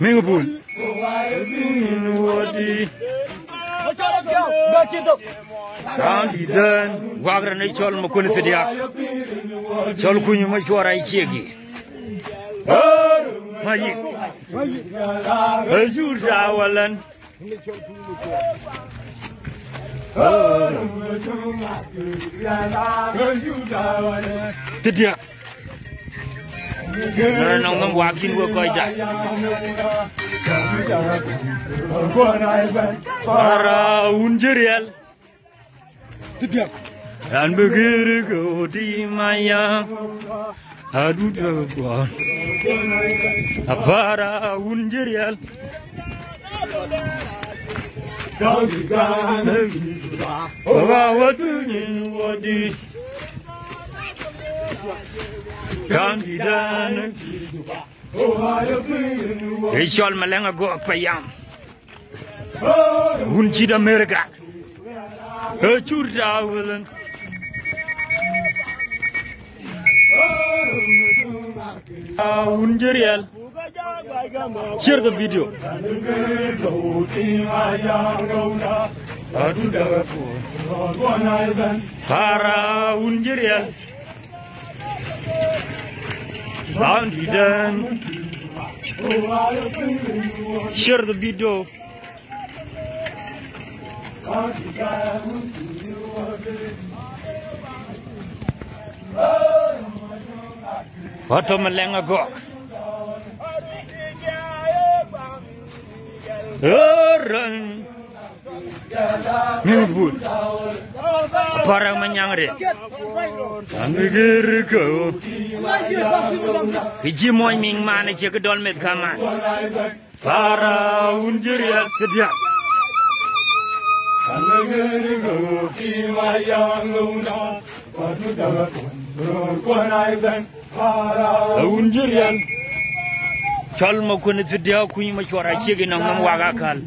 مين يقول؟ رانجي دان واغر نيشال مكون فديا شال كوني ما شو Merenang nam wakin gua koi jai. Para unjir ya. Tidak. Dan begitu kau di maya. Aduh jagoan. Para unjir ya. Kau juga negara. Bawa tuh nyewa. Kan didan. Rachel malenga go payam. Hunci da merga. Hecur jawalan. Hunjerial. Share the video. Para Hunjerial. Kandidan Share the video. Wato malenga go oh, Orang Ngibul barang menyangre angir go kiji moy ming mane je gedol met gaman. Para unjir ya kedia angir go ki mayang una padu dalat konai dan para unjir yan chal makunit video kunyi machwara chege nam nam waga kal.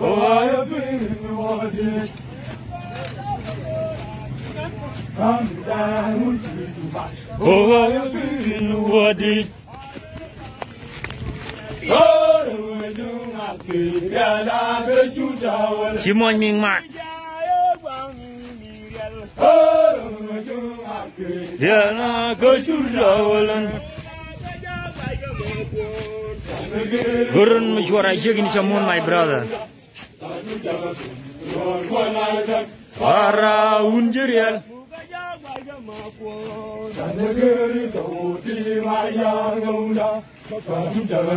Oh, I have been Ya na ko churawalan Gurun ni chamun my brother Para Tanagari Dodi Mayanunda Tanagari Dodi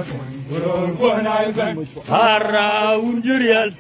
Mayanunda Hara Unjurial